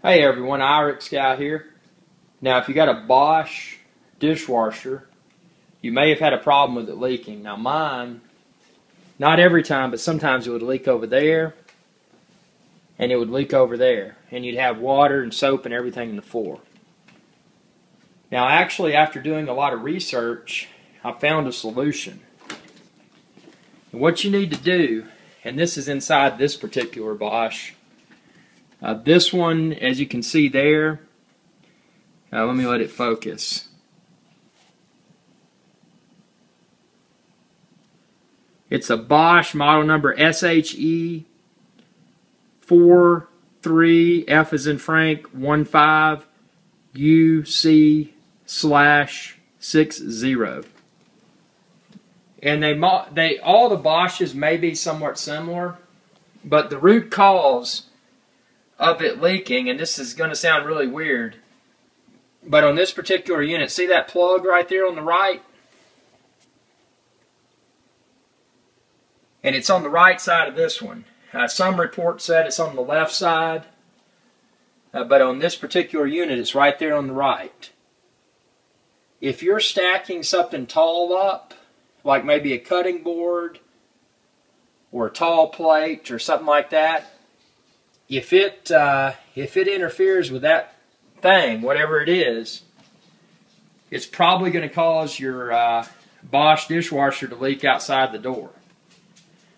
Hey everyone, Irix Guy here. Now, if you got a Bosch dishwasher, you may have had a problem with it leaking. Now, mine, not every time, but sometimes it would leak over there, and it would leak over there, and you'd have water and soap and everything in the floor. Now, actually, after doing a lot of research, I found a solution. And what you need to do, and this is inside this particular Bosch uh, this one, as you can see there, uh, let me let it focus. It's a Bosch model number SHE 43 F is in Frank 15 UC slash 60. And they, they all the Bosches may be somewhat similar, but the root cause of it leaking, and this is going to sound really weird, but on this particular unit, see that plug right there on the right? And it's on the right side of this one. Uh, some reports said it's on the left side, uh, but on this particular unit, it's right there on the right. If you're stacking something tall up, like maybe a cutting board or a tall plate or something like that, if it uh, if it interferes with that thing, whatever it is, it's probably going to cause your uh, Bosch dishwasher to leak outside the door.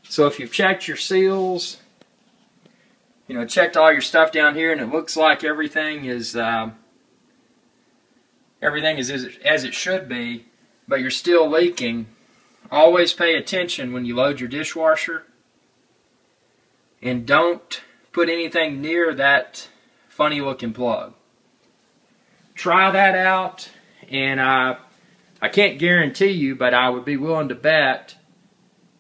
So if you've checked your seals, you know, checked all your stuff down here, and it looks like everything is um, everything is as it, as it should be, but you're still leaking. Always pay attention when you load your dishwasher, and don't put anything near that funny looking plug. Try that out and I, I can't guarantee you, but I would be willing to bet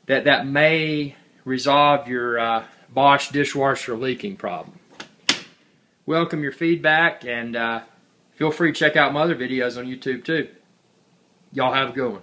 that that may resolve your uh, Bosch dishwasher leaking problem. Welcome your feedback and uh, feel free to check out my other videos on YouTube too. Y'all have a good one.